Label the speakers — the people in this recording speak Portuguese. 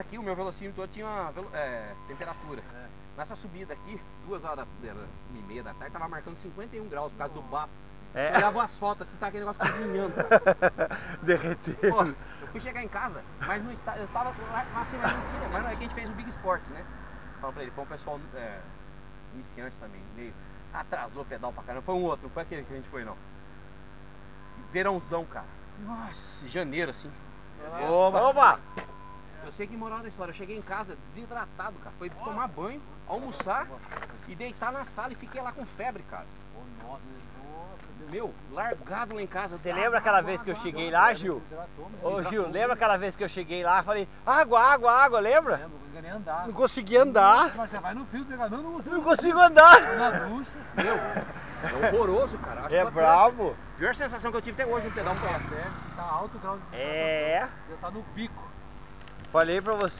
Speaker 1: Aqui o meu velocímetro tinha uma é, temperatura.
Speaker 2: É.
Speaker 1: Nessa subida aqui, duas horas, uma e meia da tarde, tava marcando 51 graus por causa do bafo.
Speaker 3: É.
Speaker 1: Eu olhava as fotos, assim, tá aquele negócio cozinhando. Pô, eu fui chegar em casa, mas não está, eu estava lá, assim, mas mentira, mas não é que a gente fez o Big Sports, né? Fala pra ele, foi um pessoal é, iniciante também, meio atrasou o pedal pra caramba, foi um outro, não foi aquele que a gente foi não. Verãozão, cara. Nossa, janeiro assim. Oba!
Speaker 3: Oba!
Speaker 1: Sei que moral da história, eu cheguei em casa desidratado, cara. Foi tomar banho, almoçar e deitar na sala e fiquei lá com febre, cara.
Speaker 2: Nossa.
Speaker 1: Meu, largado lá em casa.
Speaker 3: Você lembra aquela vez que eu cheguei lá, Gil? Ô Gil, lembra aquela vez que eu cheguei lá e falei, água, água, água, lembra?
Speaker 2: Não conseguia nem andar.
Speaker 3: Não consegui andar.
Speaker 2: Mas você vai no filtro, não, não,
Speaker 3: Não consigo andar.
Speaker 2: Na ducha.
Speaker 1: Meu, é horroroso, cara.
Speaker 3: É brabo.
Speaker 1: pior- sensação que eu tive até hoje no pedal.
Speaker 2: Sério, tá alto o grau de
Speaker 3: É.
Speaker 2: Já tá no pico.
Speaker 3: Falei pra você.